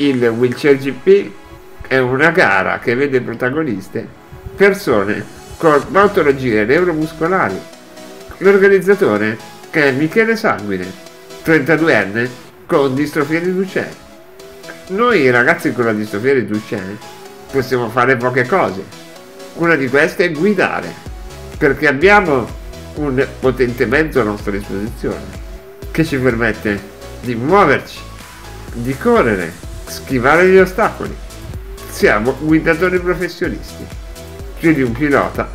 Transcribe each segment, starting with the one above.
il Wheelchair GP è una gara che vede protagoniste persone con patologie neuromuscolari. L'organizzatore che è Michele Sanguine, 32enne, con distrofia di Duchenne. Noi ragazzi con la distrofia di Duchenne possiamo fare poche cose. Una di queste è guidare, perché abbiamo un potente mezzo a nostra disposizione che ci permette di muoverci, di correre, schivare gli ostacoli. Siamo guidatori professionisti, più di un pilota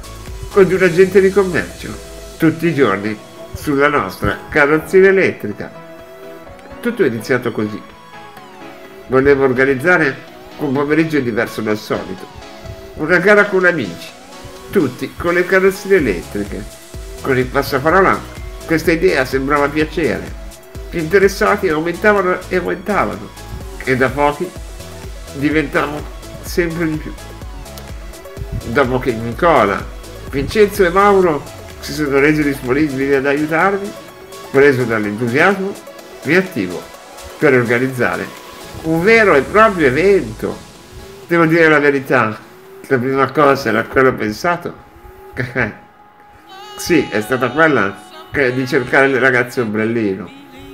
o di un agente di commercio, tutti i giorni sulla nostra carrozzina elettrica. Tutto è iniziato così. Volevo organizzare un pomeriggio diverso dal solito, una gara con amici, tutti con le carrozzine elettriche. Con il passaparola questa idea sembrava piacere. Gli interessati aumentavano e aumentavano e da pochi diventavano sempre di più. Dopo che Nicola, Vincenzo e Mauro si sono resi disponibili ad aiutarmi, preso dall'entusiasmo, mi attivo per organizzare un vero e proprio evento. Devo dire la verità, la prima cosa quale ho pensato, sì, è stata quella di cercare le ragazze ombrellino,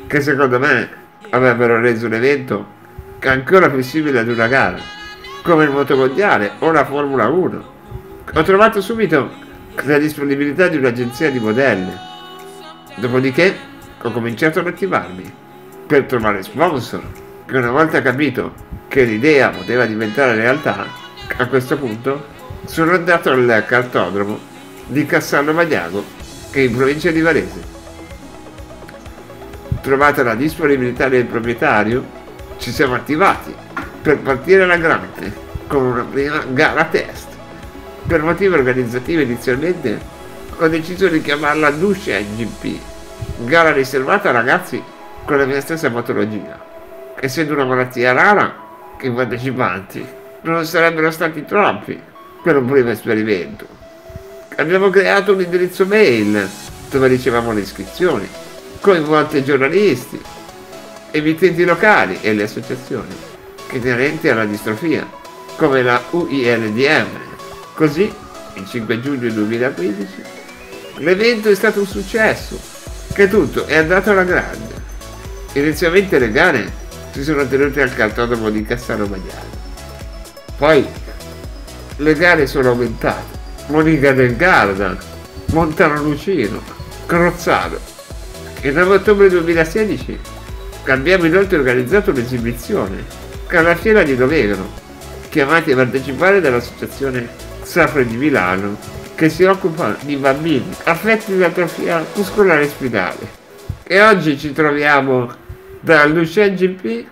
che secondo me avrebbero reso un evento che è ancora più simile ad una gara, come il motomondiale o la Formula 1. Ho trovato subito la disponibilità di un'agenzia di modelle, dopodiché ho cominciato ad attivarmi per trovare sponsor, che una volta capito che l'idea poteva diventare realtà, a questo punto sono andato al cartodromo di Cassano Magnago, che è in provincia di Varese. Trovata la disponibilità del proprietario, ci siamo attivati per partire alla grande con una prima gara test. Per motivi organizzativi inizialmente ho deciso di chiamarla Duscia GP, gara riservata a ragazzi con la mia stessa patologia. Essendo una malattia rara, i partecipanti non sarebbero stati troppi per un primo esperimento. Abbiamo creato un indirizzo mail dove ricevamo le iscrizioni, coinvolti giornalisti, emittenti locali e le associazioni inerenti alla distrofia, come la UILDM. Così, il 5 giugno 2015, l'evento è stato un successo, che tutto è andato alla grande. Inizialmente le gare si sono tenute al cartodromo di Cassano Magnano. Poi le gare sono aumentate. Monica del Garda, Montano Lucino, Crozzano. Il 9 ottobre 2016 abbiamo inoltre organizzato un'esibizione alla fiera di Dovegno, chiamati a partecipare dall'associazione Safre di Milano, che si occupa di bambini affetti da atrofia muscolare spinale. E oggi ci troviamo dal Lucien GP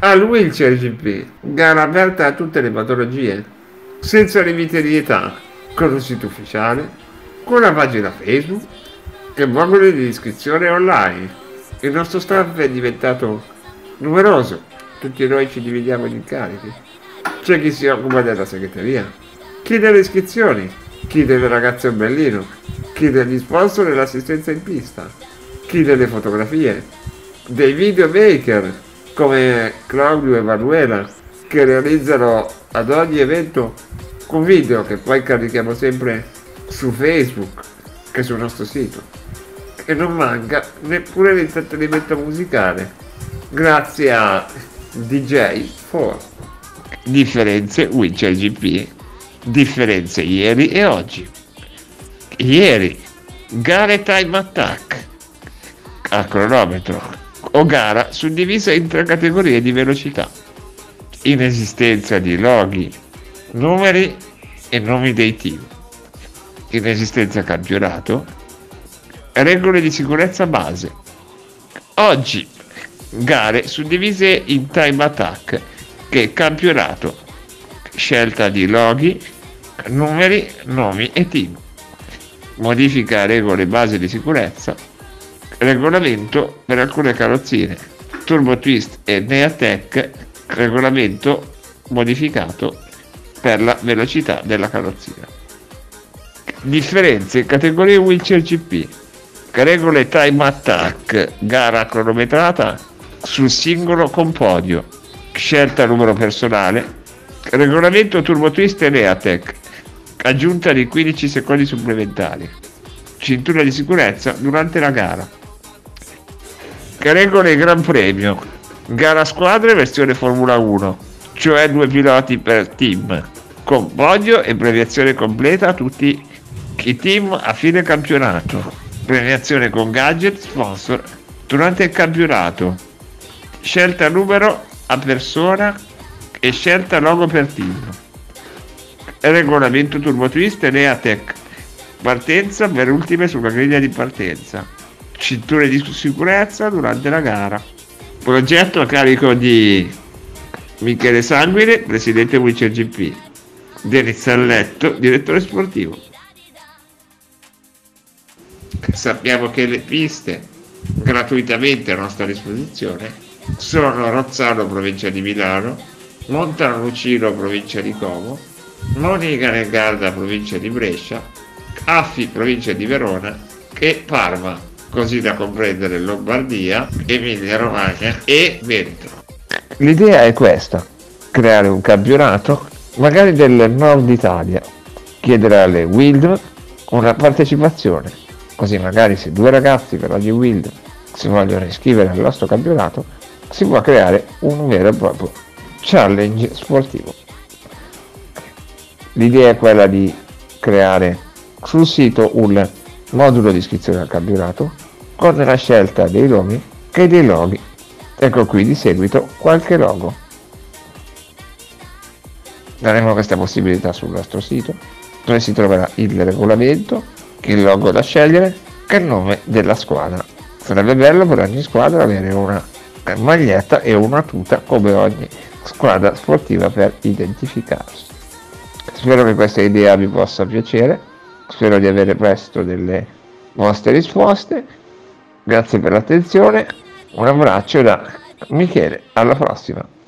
al Wheelchair GP, gara aperta a tutte le patologie, senza limite di età, con un sito ufficiale, con una pagina Facebook e moduli di iscrizione online. Il nostro staff è diventato numeroso, tutti noi ci dividiamo gli incarichi. C'è chi si occupa della segreteria, chi delle iscrizioni, chi delle ragazze ombrellino, chi degli sponsor e l'assistenza in pista, chi delle fotografie, dei videomaker come Claudio e Manuela che realizzano ad ogni evento un video che poi carichiamo sempre su Facebook che sul nostro sito. E non manca neppure l'intrattenimento musicale grazie a DJ 4. Differenze Witcher GP. Differenze ieri e oggi. Ieri gare time attack a cronometro o gara suddivisa in tre categorie di velocità. Inesistenza di loghi, numeri e nomi dei team. Inesistenza campionato. Regole di sicurezza base. Oggi gare suddivise in time attack che campionato. Scelta di loghi, numeri, nomi e team. Modifica regole base di sicurezza regolamento per alcune carrozzine Turbo Twist e Neatec regolamento modificato per la velocità della carrozzina differenze categorie wheelchair GP regole time attack gara cronometrata sul singolo con podio Scelta numero personale. Regolamento Turbo Twist e Leatech. Aggiunta di 15 secondi supplementari. Cintura di sicurezza durante la gara. Regole Gran Premio. Gara squadre versione Formula 1, cioè due piloti per team, con podio e premiazione completa a tutti i team a fine campionato. Premiazione con gadget sponsor durante il campionato. Scelta numero a persona e scelta logo per team. Regolamento Turbo Twist e Neatech. Partenza per ultime sulla griglia di partenza. Cinture di sicurezza durante la gara. Progetto a carico di Michele Sanguine, presidente Witcher GP. Denis Salletto, direttore sportivo. Sappiamo che le piste gratuitamente a nostra disposizione sono Rozzano, provincia di Milano, Montalnucino, provincia di Como, Monica Negarda, provincia di Brescia, Affi, provincia di Verona e Parma, così da comprendere Lombardia, Emilia Romagna e Veneto. L'idea è questa, creare un campionato magari del nord Italia, chiedere alle Wild una partecipazione, così magari se due ragazzi per ogni Wild si vogliono iscrivere al nostro campionato, si può creare un vero e proprio challenge sportivo. L'idea è quella di creare sul sito un modulo di iscrizione al campionato con la scelta dei nomi e dei loghi. Ecco qui di seguito qualche logo. Daremo questa possibilità sul nostro sito dove si troverà il regolamento, il logo da scegliere e il nome della squadra. Sarebbe bello per ogni squadra avere una maglietta e una tuta come ogni squadra sportiva per identificarsi. Spero che questa idea vi possa piacere, spero di avere presto delle vostre risposte, grazie per l'attenzione, un abbraccio da Michele, alla prossima!